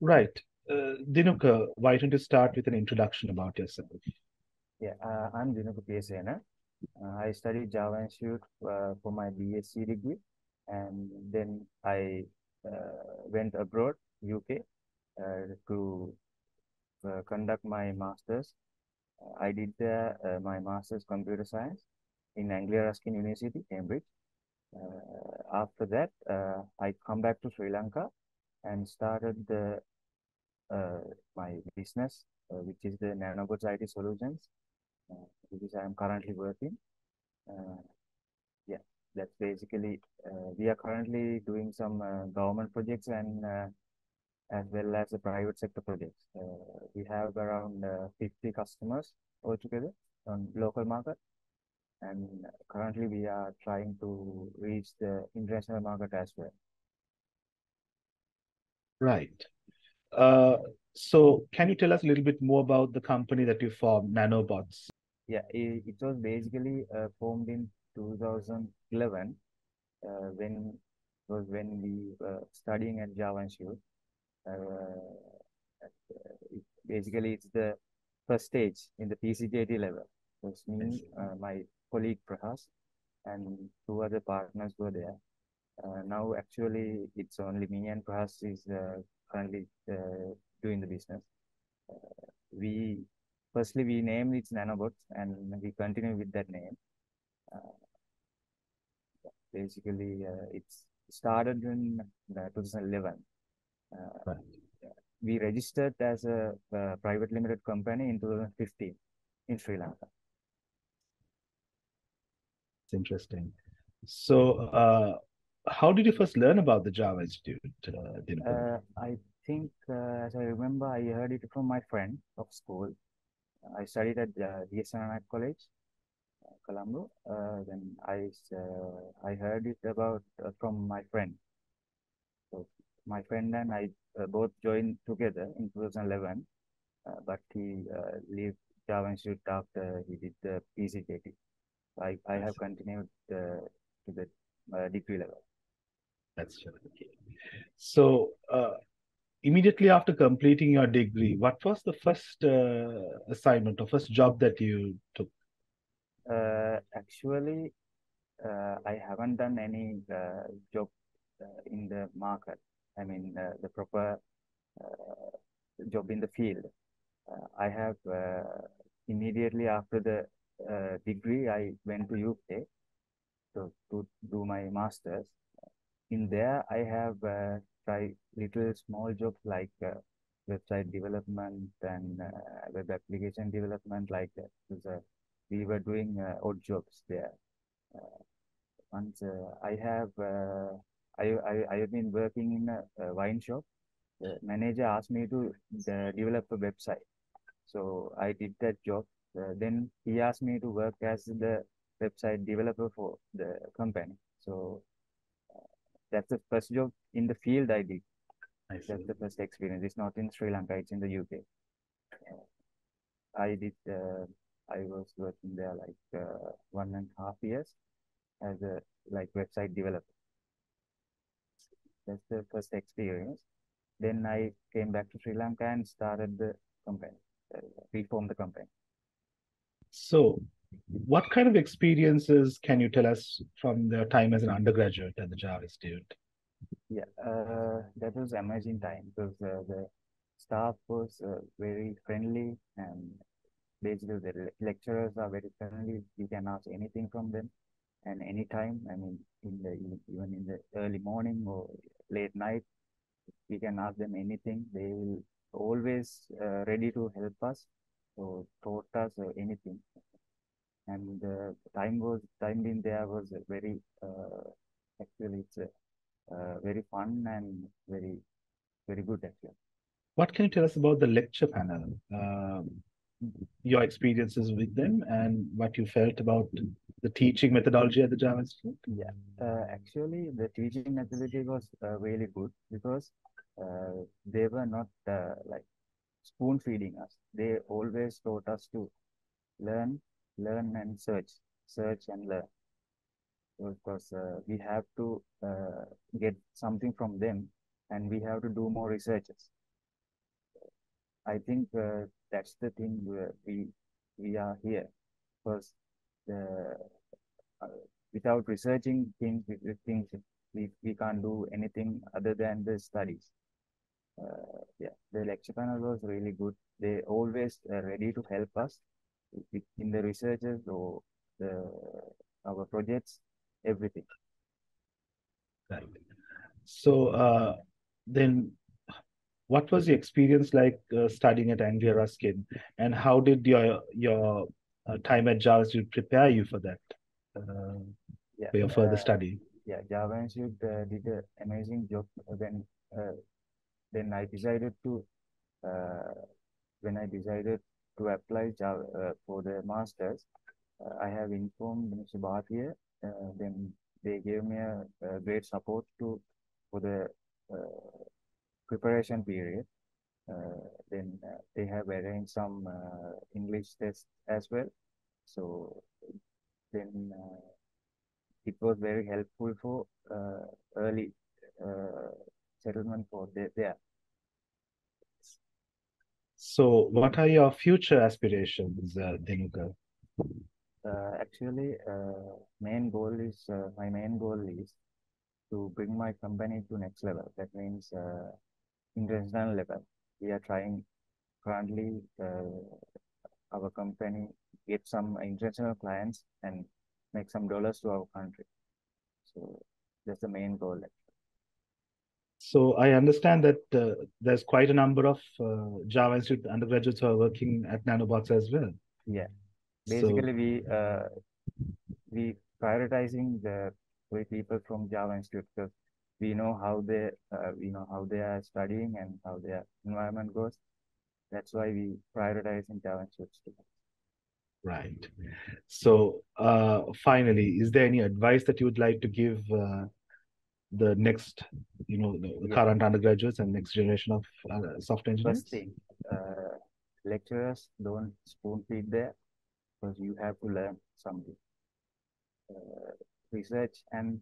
Right. Uh, Dinuka, why don't you start with an introduction about yourself? Yeah, uh, I'm Dinuka Piyasena. Uh, I studied Java Institute uh, for my BSc degree, and then I uh, went abroad, UK, uh, to uh, conduct my master's. I did uh, my master's computer science in Anglia Ruskin University, Cambridge. after that, I come back to Sri Lanka and started the uh, Uh, my business, uh, which is the Nanobots IT Solutions, uh, which I am currently working. Uh, yeah, that's basically, uh, we are currently doing some government projects and as well as the private sector projects. we have around 50 customers altogether on local market and currently we are trying to reach the international market as well. Right. Uh, so can you tell us a little bit more about the company that you formed, Nanobots? Yeah, it, it was basically uh, formed in 2011 uh, when was when we were studying at Java Institute. Uh, it, basically, it's the first stage in the PCJT level. It was me, uh, my colleague Prahas, and two other partners were there. Uh, now, actually, it's only me and Prahas is uh, currently uh, doing the business. Uh, we firstly we named it nanobots and we continue with that name. Uh, basically, it's started in 2011. Right. We registered as a private limited company in 2015 in Sri Lanka. It's interesting. So, uh, how did you first learn about the Java Institute? Uh, uh, I think, uh, as I remember, I heard it from my friend of school. I studied at uh, DSN College, uh, Colombo. Uh, then I uh, I heard it about uh, from my friend. So my friend and I both joined together in 2011, but he uh, left Java Institute after he did the PCJT. I, I have continued to the degree level. That's okay. So, uh, immediately after completing your degree, what was the first uh, assignment or first job that you took? Uh, actually, uh, I haven't done any uh, job uh, in the market. I mean, the proper job in the field. I have immediately after the degree, I went to UK to, to do my master's in there, I have uh, tried little small jobs like uh, website development and uh, web application development like that. Because, we were doing odd jobs there. once I have I, I, I have been working in a, a wine shop. The manager asked me to develop a website. So I did that job. Uh, then he asked me to work as the website developer for the company. So that's the first job in the field I did. I that's the first experience. It's not in Sri Lanka, it's in the UK. Uh, I did, uh, I was working there like uh, one and a half years as a like website developer. That's the first experience. Then I came back to Sri Lanka and started the company, uh, reformed the company. So what kind of experiences can you tell us from the time as an undergraduate at the Java Institute? Yeah, uh, that was amazing time because uh, the staff was uh, very friendly and basically the lecturers are very friendly. You can ask anything from them and anytime. I mean, in the even in the early morning or late night, we can ask them anything. They will always uh, ready to help us or taught us or anything and the time was time in there was very uh, actually it's uh, very fun and very very good actually. What can you tell us about the lecture panel? Um, your experiences with them and what you felt about the teaching methodology at the Java Institute? Yeah, uh, actually, the teaching methodology was uh, really good because uh, they were not uh, like spoon feeding us. They always taught us to learn learn and search, search and learn. Because uh, we have to uh, get something from them and we have to do more researches. I think uh, that's the thing we we are here because the uh, without researching things, things we, we can't do anything other than the studies. Uh, yeah, the lecture panel was really good. They always uh, ready to help us in the researches or the our projects, everything. Right. So uh, then, what was the experience like uh, studying at Anglia Ruskin, and how did your your uh, time at JavaScript prepare you for that, uh, yeah, for your further uh, study? Yeah, Java Institute uh, did an amazing job when then I decided to when I decided to apply Java, uh, for the masters. Uh, I have informed Mr. Bhatia. Uh, then they gave me a, a, great support to for the preparation period. Uh, then uh, they have arranged some uh, English tests as well. So then it was very helpful for early settlement for the, there. So, what are your future aspirations, uh, Dinukar? Uh, actually, uh, main goal is uh, my main goal is to bring my company to next level. That means uh, international level. We are trying currently uh, our company get some international clients and make some dollars to our country. So that's the main goal. So I understand that uh, there's quite a number of uh, Java Institute undergraduates who are working at Nanobots as well. Yeah, basically so, we uh, we prioritizing the people from Java Institute because we know how they uh, we know how they are studying and how their environment goes. That's why we prioritize in Java Institute students. Right. So uh, finally, is there any advice that you would like to give uh, the next, you know, the, current undergraduates and next generation of uh, software engineers? First thing, uh, lecturers don't spoon feed there because you have to learn something. Uh, research and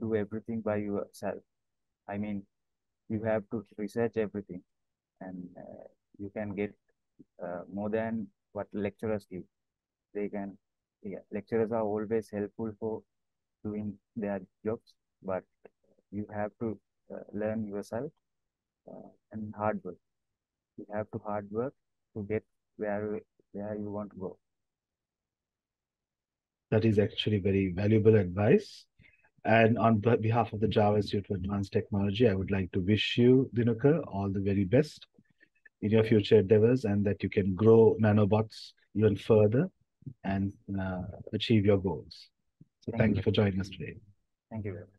do everything by yourself. I mean, you have to research everything and uh, you can get uh, more than what lecturers give. They can, yeah, lecturers are always helpful for doing their jobs, but you have to uh, learn yourself uh, and hard work. You have to hard work to get where where you want to go. That is actually very valuable advice. And on behalf of the Java Institute for Advanced Technology, I would like to wish you, Dinukar, all the very best in your future endeavors and that you can grow nanobots even further and uh, achieve your goals. So thank, thank you. you for joining us today. Thank you very much.